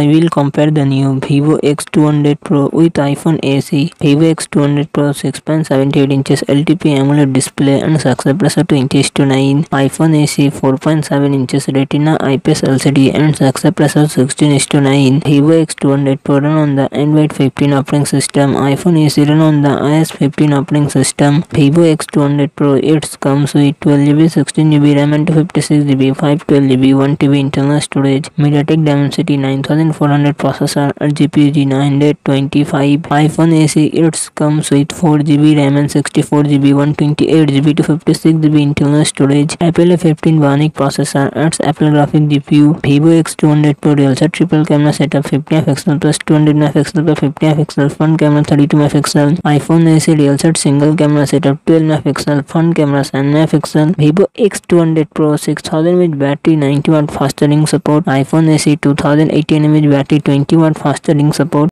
I will compare the new Vivo X200 Pro with iPhone SE. Vivo X200 Pro 6.78 inches LTP AMOLED display and success ratio 20 to 9. iPhone SE 4.7 inches Retina IPS LCD and success ratio 16 to 9. Vivo X200 Pro run on the Android 15 operating system. iPhone SE run on the iOS 15 operating system. Vivo X200 Pro it comes with 12GB, 16GB RAM and 256GB, 512GB, 1TB internal storage. MediaTek Dimensity 9400 processor and GPU G925. iPhone SE it comes with 4GB RAM and 64GB, 128GB to 56GB internal storage. Apple A15 Bionic processor and Apple Graphic GPU. Vivo X200 Pro set triple camera setup 50 MP plus 200 MP plus 50 MP front camera 32 MP. iPhone SE set single camera setup 12 MP front camera 7 MP. Vivo X200 Pro 6000 mAh battery 90 watt fast charging support. iPhone SE 2018 mAh battery 20 watt fast charging support.